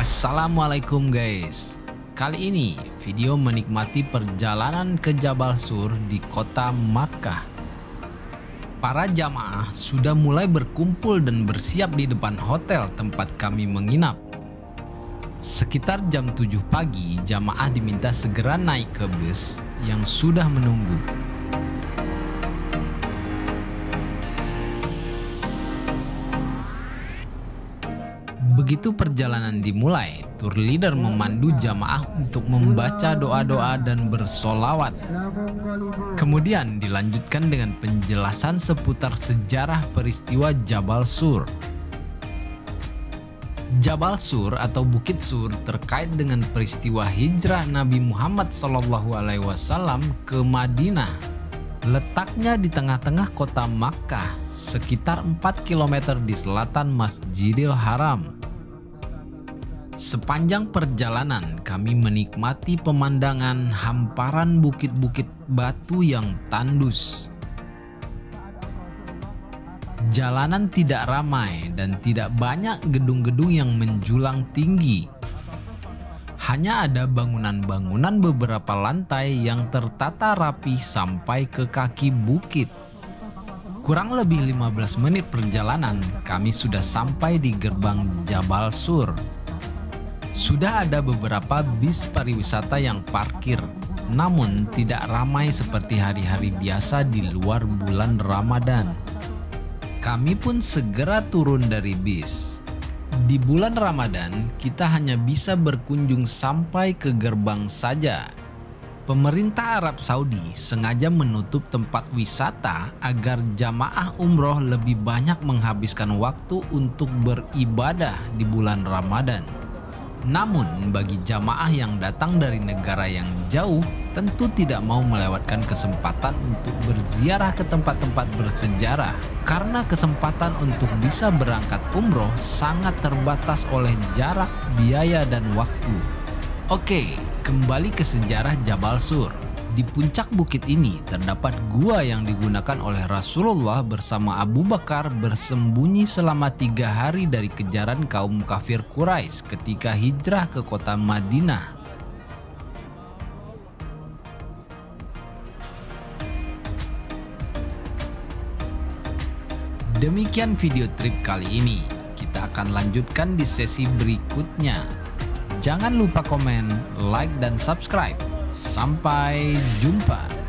Assalamualaikum guys. Kali ini video menikmati perjalanan ke Jabal Sur di kota Makkah. Para jamaah sudah mulai berkumpul dan bersiap di depan hotel tempat kami menginap. Sekitar jam 7 pagi jamaah diminta segera naik ke bus yang sudah menunggu Begitu perjalanan dimulai, tour leader memandu jamaah untuk membaca doa-doa dan bersolawat. Kemudian dilanjutkan dengan penjelasan seputar sejarah peristiwa Jabal Sur. Jabal Sur atau Bukit Sur terkait dengan peristiwa hijrah Nabi Muhammad SAW ke Madinah. Letaknya di tengah-tengah kota Makkah, sekitar 4 km di selatan Masjidil Haram. Sepanjang perjalanan kami menikmati pemandangan hamparan bukit-bukit batu yang tandus. Jalanan tidak ramai dan tidak banyak gedung-gedung yang menjulang tinggi. Hanya ada bangunan-bangunan beberapa lantai yang tertata rapi sampai ke kaki bukit. Kurang lebih 15 menit perjalanan, kami sudah sampai di gerbang Jabal Sur. Sudah ada beberapa bis pariwisata yang parkir, namun tidak ramai seperti hari-hari biasa di luar bulan Ramadan. Kami pun segera turun dari bis. Di bulan Ramadan, kita hanya bisa berkunjung sampai ke gerbang saja. Pemerintah Arab Saudi sengaja menutup tempat wisata agar jamaah umroh lebih banyak menghabiskan waktu untuk beribadah di bulan Ramadan. Namun bagi jamaah yang datang dari negara yang jauh tentu tidak mau melewatkan kesempatan untuk berziarah ke tempat-tempat bersejarah karena kesempatan untuk bisa berangkat umroh sangat terbatas oleh jarak, biaya, dan waktu. Oke, kembali ke sejarah Jabal Sur. Di puncak bukit ini terdapat gua yang digunakan oleh Rasulullah bersama Abu Bakar bersembunyi selama tiga hari dari kejaran kaum kafir Quraisy ketika hijrah ke kota Madinah. Demikian video trip kali ini. Kita akan lanjutkan di sesi berikutnya. Jangan lupa komen, like, dan subscribe. Sampai jumpa.